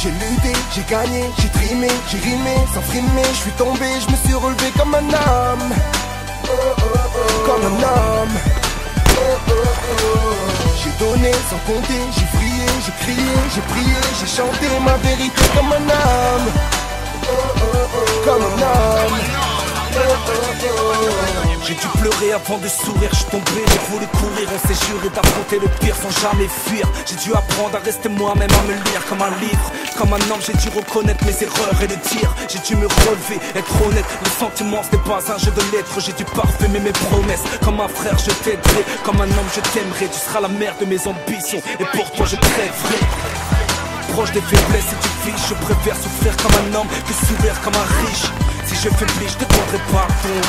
J'ai lutté, j'ai gagné, j'ai trimé, j'ai rimé, sans frimer, je suis tombé, je me suis relevé comme un homme. Comme un homme. J'ai donné sans compter, j'ai prié, j'ai crié, j'ai prié, j'ai chanté ma vérité comme un homme. J'ai dû pleurer avant de sourire, je tombé, j'ai voulu courir, on s'est juré d'affronter le pire sans jamais fuir. J'ai dû apprendre à rester moi-même, à me lire comme un livre. Comme un homme, j'ai dû reconnaître mes erreurs et le dire. J'ai dû me relever, être honnête. Le sentiment, ce n'est pas un jeu de lettres, j'ai dû parfumer mes promesses. Comme un frère, je t'aiderai, comme un homme, je t'aimerai. Tu seras la mère de mes ambitions, et pour toi, je crèverai. Proche des faiblesses et du vice, je préfère souffrir comme un homme que sourire comme un riche. Si je faiblis, je te demanderai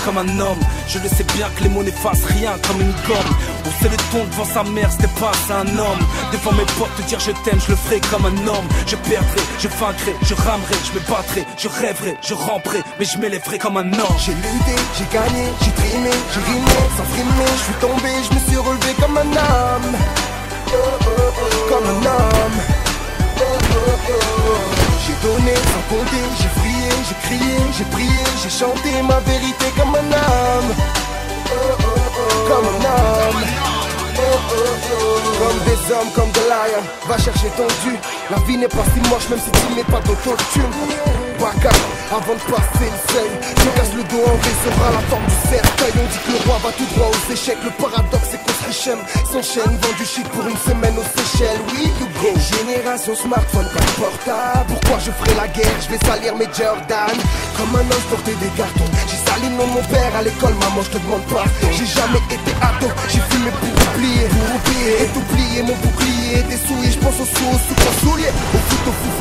comme un homme. Je le sais bien que les mots n'effacent rien comme une gomme. Fait le ton devant sa mère, c'était pas un homme. Devant mes potes, te dire je t'aime, je le ferai comme un homme. Je perdrai, je vaincrai, je ramerai, je me battrai, je rêverai, je ramperai, mais je m'élèverai comme un homme. J'ai lutté, j'ai gagné, j'ai trimé, j'ai rimé, sans frimer, je suis tombé, je me suis relevé comme un homme. Comme un homme. J'ai donné sans compter, j'ai prié, j'ai crié, j'ai prié, j'ai chanté ma vérité comme un homme. Comme un homme. Comme des hommes, comme des lions, va chercher ton dû. La vie n'est pas si moche, même si tu mets pas d'autotune. Baka, avant de passer le seuil, je casse le dos en V, sera la forme du cercueil. On dit que le roi va tout droit aux échecs. Le paradoxe, c'est richème, s'enchaîne, vend du shit pour une semaine aux Seychelles. Oui, you go? Génération smartphone, pas portable. Pourquoi je ferai la guerre? Je vais salir mes Jordan. Comme un homme porter des cartons. J'ai sali le nom de mon père à l'école, maman, je te demande pas. J'ai jamais été ado, j'ai fumé pour oublier, pour oublier et oublier mon bouclier. Des souliers, je pense aux sous, sous, aux souliers. Au fou.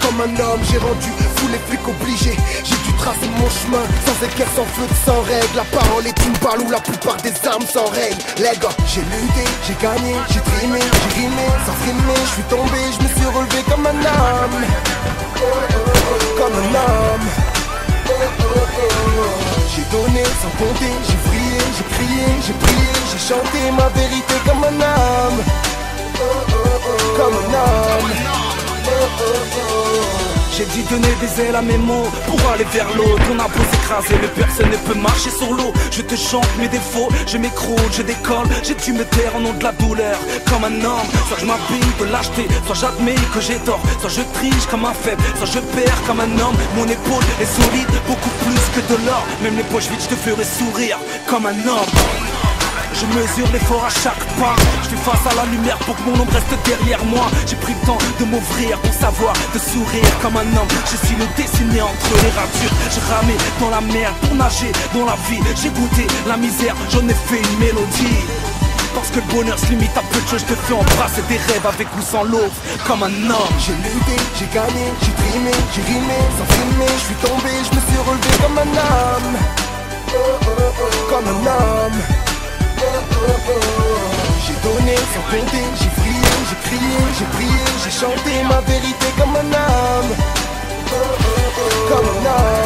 Comme un homme, j'ai rendu fou les flics obligés. J'ai dû tracer mon chemin sans équerre, sans feu, sans règle. La parole est une balle où la plupart des armes s'enrayent. Les gars, j'ai lutté, j'ai gagné, j'ai trimé, j'ai rimé, sans frimer. Je suis tombé, je me suis relevé comme un homme. Comme un homme. J'ai donné sans compter, j'ai prié, j'ai crié, j'ai prié, j'ai chanté ma vérité comme un homme. Comme un homme. J'ai dû donner des ailes à mes mots pour aller vers l'autre. On a beau s'écraser, mais personne ne peut marcher sur l'eau. Je te chante mes défauts, je m'écroule, je décolle. J'ai dû me taire au nom de la douleur, comme un homme. Soit je m'habille de lâcheté, soit j'admets que j'ai tort. Soit je triche comme un faible, soit je perds comme un homme. Mon épaule est solide, beaucoup plus que de l'or. Même les poches vides, je te ferai sourire comme un homme. Je mesure l'effort à chaque pas. Je fais face à la lumière pour que mon ombre reste derrière moi. J'ai pris le temps de m'ouvrir pour savoir de sourire comme un homme. Je suis le dessiné entre les ratures. J'ai ramé dans la merde pour nager dans la vie. J'ai goûté la misère, j'en ai fait une mélodie. Parce que le bonheur se limite à peu de choses, je te fais embrasser des rêves avec ou sans l'eau, comme un homme. J'ai lutté, j'ai gagné, j'ai trimé, j'ai rimé, sans frimer, je suis tombé, je me suis relevé comme un homme. Comme un homme. J'ai donné sans compter, j'ai prié, j'ai crié, j'ai prié, j'ai chanté ma vérité comme un homme. Comme un.